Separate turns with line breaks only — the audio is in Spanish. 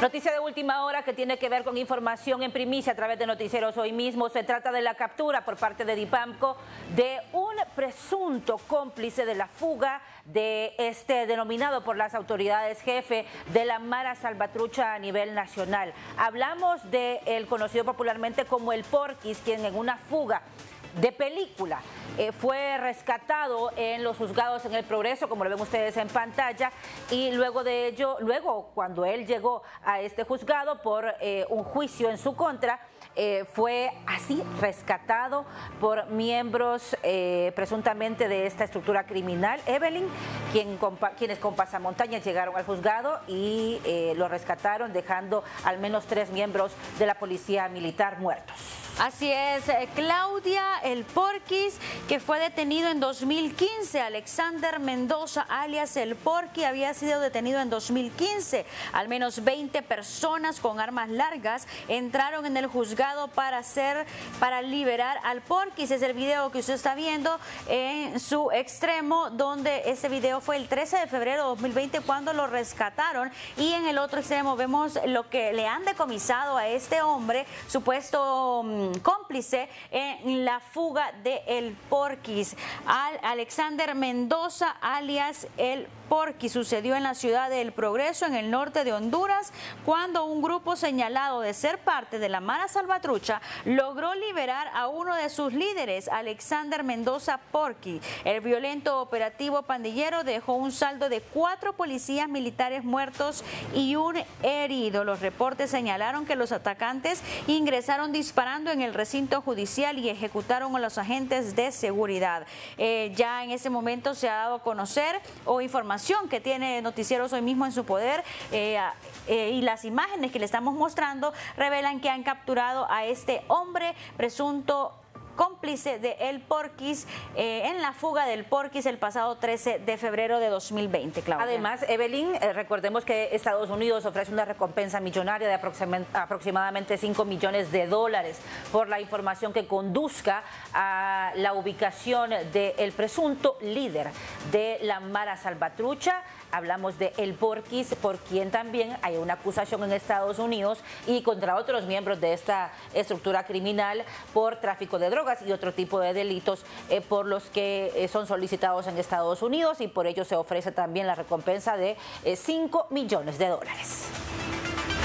Noticia de última hora que tiene que ver con información en primicia a través de noticieros hoy mismo. Se trata de la captura por parte de Dipamco de un presunto cómplice de la fuga de este denominado por las autoridades jefe de la Mara Salvatrucha a nivel nacional. Hablamos de el conocido popularmente como el Porquis, quien en una fuga de película. Eh, fue rescatado en los juzgados en el Progreso, como lo ven ustedes en pantalla, y luego de ello, luego cuando él llegó a este juzgado por eh, un juicio en su contra, eh, fue así rescatado por miembros presuntamente de esta estructura criminal. Evelyn, quien, quienes con pasamontañas llegaron al juzgado y lo rescataron, dejando al menos tres miembros de la policía militar muertos.
Así es, Claudia El Porquis que fue detenido en 2015. Alexander Mendoza, alias El Porqui, había sido detenido en 2015. Al menos 20 personas con armas largas entraron en el juzgado para hacer, para liberar al Porquis. Es el video que usted está viendo en su extremo, donde ese video fue el 13 de febrero de 2020 cuando lo rescataron. Y en el otro extremo vemos lo que le han decomisado a este hombre, supuesto mm, cómplice en la fuga de El Porquis. Al Alexander Mendoza, alias El Porquis, sucedió en la ciudad de El Progreso, en el norte de Honduras, cuando un grupo señalado de ser parte de la Mara Salvatrucha logró liberar a uno de sus líderes, Alexander Mendoza Porqui. El violento operativo pandillero dejó un saldo de cuatro policías militares muertos y un herido. Los reportes señalaron que los atacantes ingresaron disparando en el recinto judicial y ejecutaron a los agentes de seguridad. Eh, ya en ese momento se ha dado a conocer o información que tiene Noticieros hoy mismo en su poder eh, eh, y las imágenes que le estamos mostrando revelan que han capturado a este hombre presunto cómplice de El Porquis eh, en la fuga del Porquis el pasado 13 de febrero de 2020, Claudia.
Además, Evelyn, eh, recordemos que Estados Unidos ofrece una recompensa millonaria de aproximadamente 5 millones de dólares por la información que conduzca a la ubicación del presunto líder de la Mara Salvatrucha hablamos de El Porquis, por quien también hay una acusación en Estados Unidos y contra otros miembros de esta estructura criminal por tráfico de drogas y otro tipo de delitos eh, por los que eh, son solicitados en Estados Unidos y por ello se ofrece también la recompensa de 5 eh, millones de dólares.